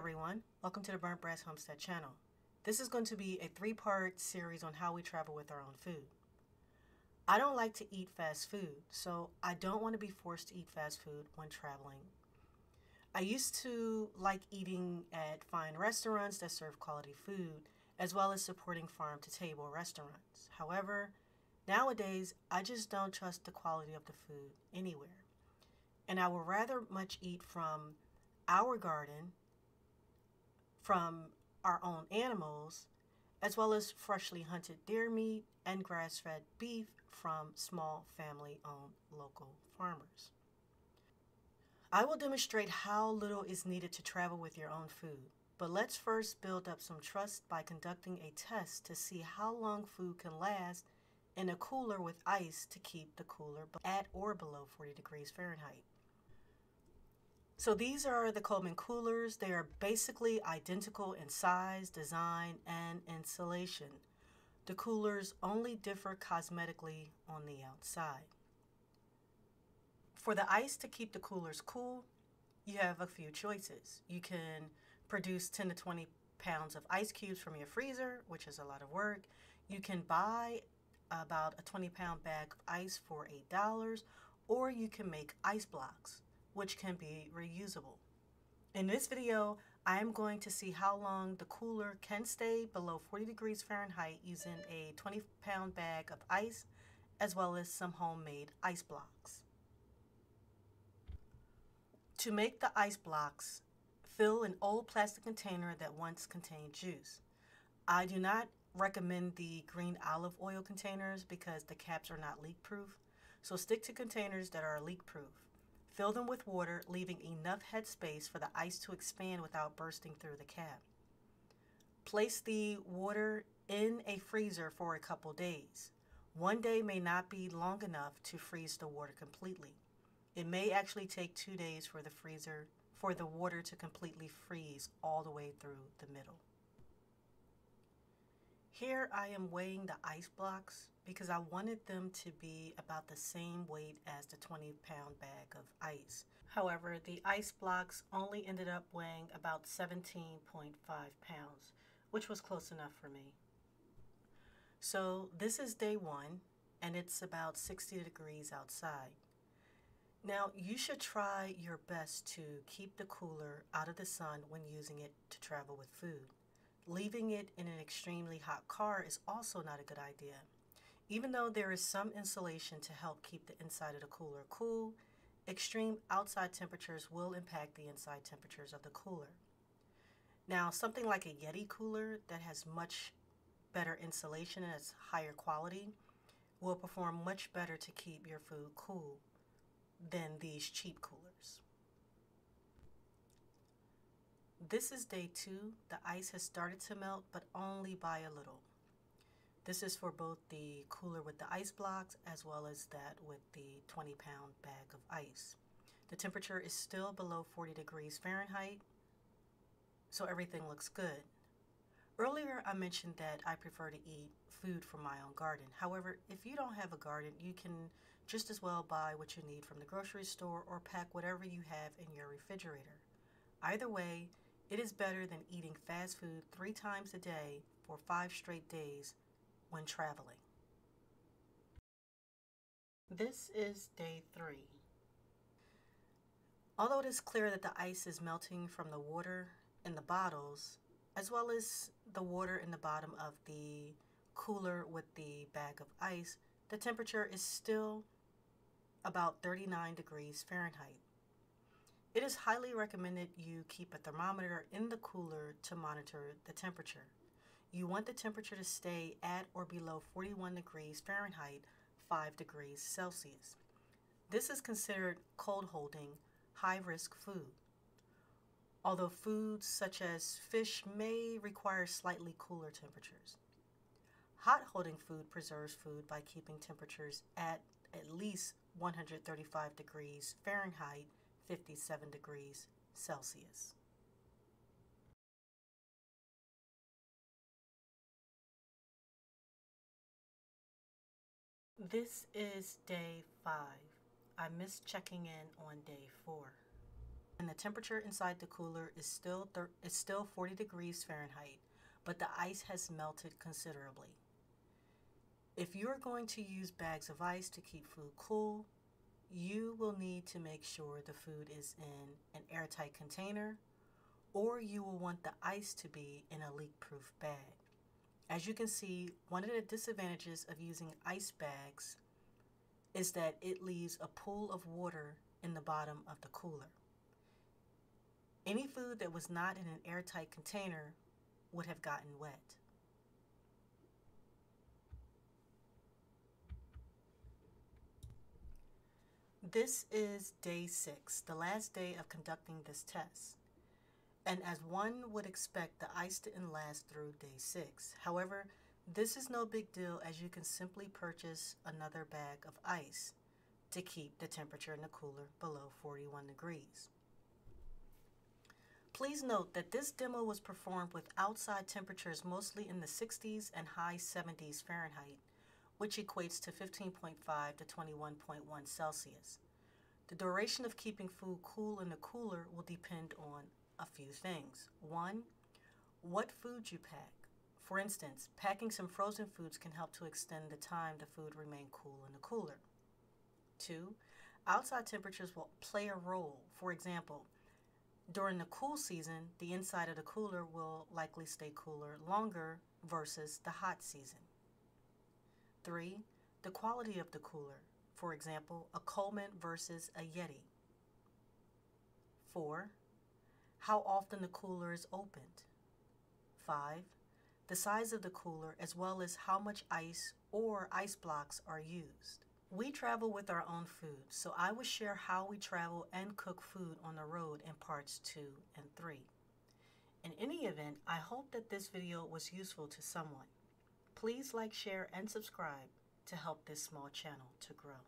everyone, welcome to the Burnt Brass Homestead channel. This is going to be a three-part series on how we travel with our own food. I don't like to eat fast food, so I don't want to be forced to eat fast food when traveling. I used to like eating at fine restaurants that serve quality food, as well as supporting farm-to-table restaurants. However, nowadays, I just don't trust the quality of the food anywhere. And I would rather much eat from our garden from our own animals, as well as freshly hunted deer meat and grass fed beef from small family owned local farmers. I will demonstrate how little is needed to travel with your own food, but let's first build up some trust by conducting a test to see how long food can last in a cooler with ice to keep the cooler at or below 40 degrees Fahrenheit. So these are the Coleman coolers. They are basically identical in size, design, and insulation. The coolers only differ cosmetically on the outside. For the ice to keep the coolers cool, you have a few choices. You can produce 10 to 20 pounds of ice cubes from your freezer, which is a lot of work. You can buy about a 20 pound bag of ice for $8, or you can make ice blocks which can be reusable. In this video, I am going to see how long the cooler can stay below 40 degrees Fahrenheit using a 20 pound bag of ice as well as some homemade ice blocks. To make the ice blocks, fill an old plastic container that once contained juice. I do not recommend the green olive oil containers because the caps are not leak proof, so stick to containers that are leak proof. Fill them with water, leaving enough headspace for the ice to expand without bursting through the cap. Place the water in a freezer for a couple days. One day may not be long enough to freeze the water completely. It may actually take two days for the freezer for the water to completely freeze all the way through the middle. Here I am weighing the ice blocks because I wanted them to be about the same weight as the 20 pound bag of ice. However, the ice blocks only ended up weighing about 17.5 pounds, which was close enough for me. So this is day one and it's about 60 degrees outside. Now you should try your best to keep the cooler out of the sun when using it to travel with food. Leaving it in an extremely hot car is also not a good idea. Even though there is some insulation to help keep the inside of the cooler cool, extreme outside temperatures will impact the inside temperatures of the cooler. Now, something like a Yeti cooler that has much better insulation and it's higher quality will perform much better to keep your food cool than these cheap coolers. This is day two. The ice has started to melt, but only by a little. This is for both the cooler with the ice blocks as well as that with the 20 pound bag of ice. The temperature is still below 40 degrees Fahrenheit, so everything looks good. Earlier, I mentioned that I prefer to eat food from my own garden. However, if you don't have a garden, you can just as well buy what you need from the grocery store or pack whatever you have in your refrigerator. Either way, it is better than eating fast food three times a day for five straight days when traveling. This is day three. Although it is clear that the ice is melting from the water in the bottles, as well as the water in the bottom of the cooler with the bag of ice, the temperature is still about 39 degrees Fahrenheit. It is highly recommended you keep a thermometer in the cooler to monitor the temperature. You want the temperature to stay at or below 41 degrees Fahrenheit, 5 degrees Celsius. This is considered cold holding, high risk food. Although foods such as fish may require slightly cooler temperatures. Hot holding food preserves food by keeping temperatures at at least 135 degrees Fahrenheit 57 degrees Celsius. This is day five. I missed checking in on day four. and the temperature inside the cooler is still is still 40 degrees Fahrenheit, but the ice has melted considerably. If you're going to use bags of ice to keep food cool, you will need to make sure the food is in an airtight container or you will want the ice to be in a leak-proof bag. As you can see, one of the disadvantages of using ice bags is that it leaves a pool of water in the bottom of the cooler. Any food that was not in an airtight container would have gotten wet. This is day six, the last day of conducting this test. And as one would expect, the ice didn't last through day six. However, this is no big deal as you can simply purchase another bag of ice to keep the temperature in the cooler below 41 degrees. Please note that this demo was performed with outside temperatures mostly in the 60s and high 70s Fahrenheit, which equates to 15.5 to 21.1 Celsius. The duration of keeping food cool in the cooler will depend on a few things. One, what food you pack. For instance, packing some frozen foods can help to extend the time the food remain cool in the cooler. Two, outside temperatures will play a role. For example, during the cool season, the inside of the cooler will likely stay cooler longer versus the hot season. Three, the quality of the cooler. For example, a Coleman versus a Yeti. Four, how often the cooler is opened. 5. The size of the cooler as well as how much ice or ice blocks are used. We travel with our own food, so I will share how we travel and cook food on the road in parts 2 and 3. In any event, I hope that this video was useful to someone. Please like, share, and subscribe to help this small channel to grow.